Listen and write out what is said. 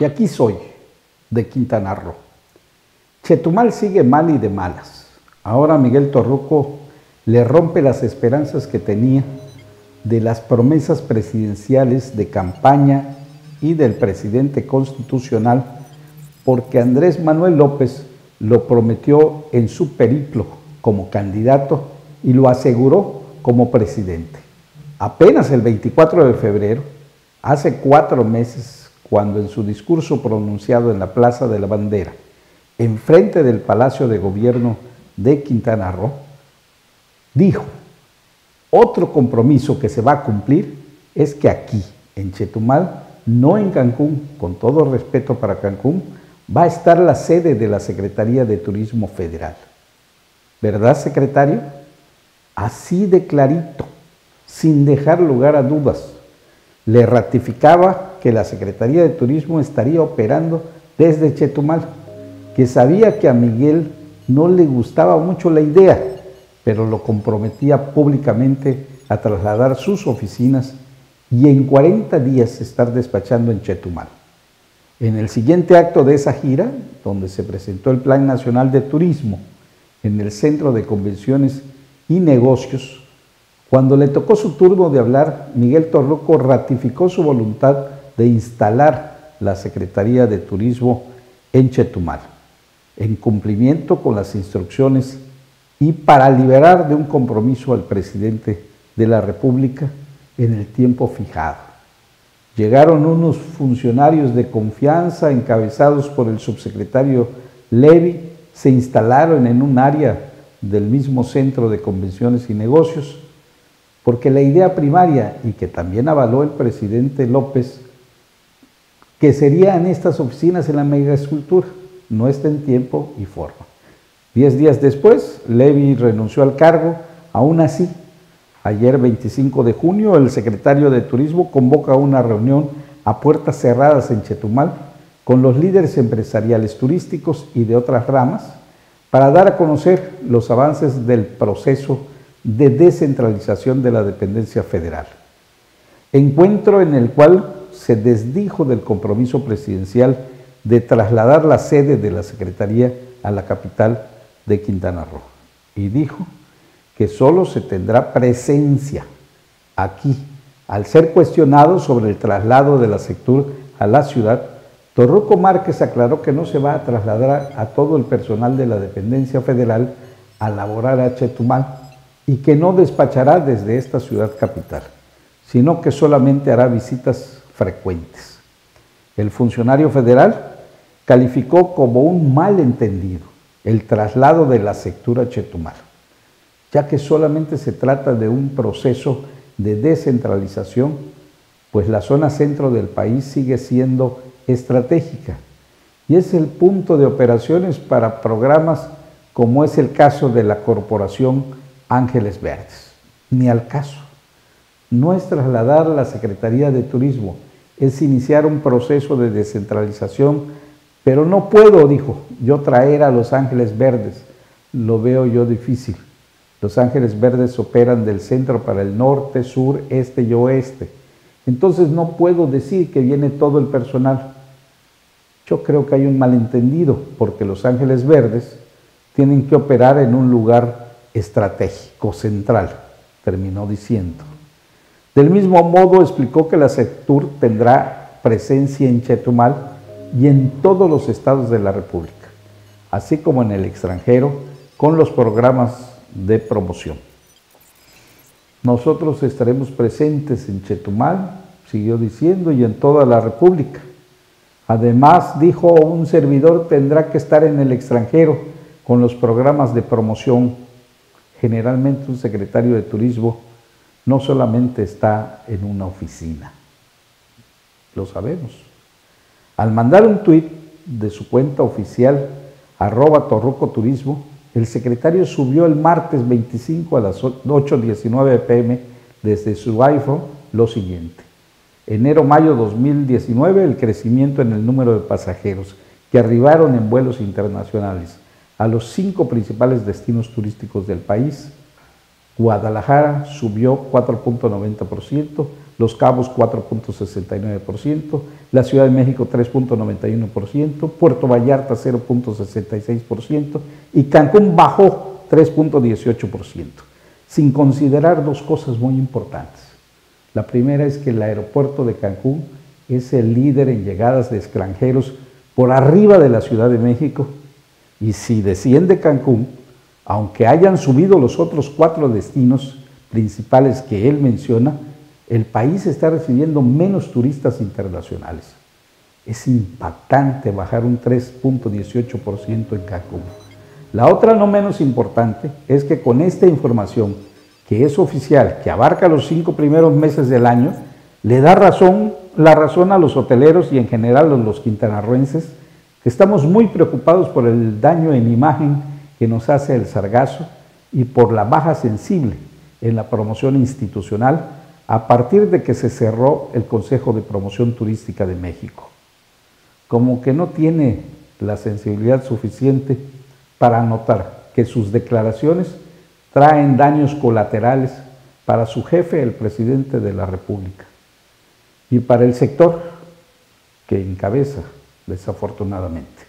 y aquí soy, de Quintana Roo. Chetumal sigue mal y de malas. Ahora Miguel Torruco le rompe las esperanzas que tenía de las promesas presidenciales de campaña y del presidente constitucional, porque Andrés Manuel López lo prometió en su periplo como candidato y lo aseguró como presidente. Apenas el 24 de febrero, hace cuatro meses, cuando en su discurso pronunciado en la Plaza de la Bandera, enfrente del Palacio de Gobierno de Quintana Roo, dijo, otro compromiso que se va a cumplir es que aquí, en Chetumal, no en Cancún, con todo respeto para Cancún, va a estar la sede de la Secretaría de Turismo Federal. ¿Verdad, secretario? Así de clarito, sin dejar lugar a dudas. Le ratificaba que la Secretaría de Turismo estaría operando desde Chetumal, que sabía que a Miguel no le gustaba mucho la idea, pero lo comprometía públicamente a trasladar sus oficinas y en 40 días estar despachando en Chetumal. En el siguiente acto de esa gira, donde se presentó el Plan Nacional de Turismo en el Centro de Convenciones y Negocios, cuando le tocó su turno de hablar, Miguel Torruco ratificó su voluntad de instalar la Secretaría de Turismo en Chetumal, en cumplimiento con las instrucciones y para liberar de un compromiso al presidente de la República en el tiempo fijado. Llegaron unos funcionarios de confianza encabezados por el subsecretario Levy, se instalaron en un área del mismo centro de convenciones y negocios, porque la idea primaria, y que también avaló el presidente López, que serían estas oficinas en la megaescultura, no está en tiempo y forma. Diez días después, Levy renunció al cargo, aún así Ayer 25 de junio el secretario de Turismo convoca una reunión a puertas cerradas en Chetumal con los líderes empresariales turísticos y de otras ramas para dar a conocer los avances del proceso de descentralización de la dependencia federal. Encuentro en el cual se desdijo del compromiso presidencial de trasladar la sede de la Secretaría a la capital de Quintana Roo. Y dijo que solo se tendrá presencia aquí. Al ser cuestionado sobre el traslado de la sector a la ciudad, Torruco Márquez aclaró que no se va a trasladar a todo el personal de la dependencia federal a laborar a Chetumal y que no despachará desde esta ciudad capital, sino que solamente hará visitas frecuentes. El funcionario federal calificó como un malentendido el traslado de la sectura a Chetumal ya que solamente se trata de un proceso de descentralización, pues la zona centro del país sigue siendo estratégica y es el punto de operaciones para programas como es el caso de la Corporación Ángeles Verdes. Ni al caso. No es trasladar la Secretaría de Turismo, es iniciar un proceso de descentralización, pero no puedo, dijo, yo traer a Los Ángeles Verdes, lo veo yo difícil. Los ángeles verdes operan del centro para el norte, sur, este y oeste. Entonces no puedo decir que viene todo el personal. Yo creo que hay un malentendido porque los ángeles verdes tienen que operar en un lugar estratégico, central, terminó diciendo. Del mismo modo explicó que la sector tendrá presencia en Chetumal y en todos los estados de la República, así como en el extranjero, con los programas de promoción. Nosotros estaremos presentes en Chetumal, siguió diciendo, y en toda la República. Además, dijo, un servidor tendrá que estar en el extranjero con los programas de promoción. Generalmente un secretario de turismo no solamente está en una oficina, lo sabemos. Al mandar un tuit de su cuenta oficial, arroba Torruco Turismo, el secretario subió el martes 25 a las 8.19 pm desde su iPhone lo siguiente. Enero-mayo 2019 el crecimiento en el número de pasajeros que arribaron en vuelos internacionales a los cinco principales destinos turísticos del país. Guadalajara subió 4.90%, Los Cabos 4.69%, la Ciudad de México 3.91%, Puerto Vallarta 0.66% y Cancún bajó 3.18%, sin considerar dos cosas muy importantes. La primera es que el aeropuerto de Cancún es el líder en llegadas de extranjeros por arriba de la Ciudad de México y si desciende Cancún, aunque hayan subido los otros cuatro destinos principales que él menciona, el país está recibiendo menos turistas internacionales. Es impactante bajar un 3.18% en Cancún. La otra no menos importante es que con esta información, que es oficial, que abarca los cinco primeros meses del año, le da razón, la razón a los hoteleros y en general a los quintanarroenses, estamos muy preocupados por el daño en imagen que nos hace el sargazo y por la baja sensible en la promoción institucional a partir de que se cerró el Consejo de Promoción Turística de México. Como que no tiene la sensibilidad suficiente para notar que sus declaraciones traen daños colaterales para su jefe, el presidente de la República, y para el sector que encabeza, desafortunadamente.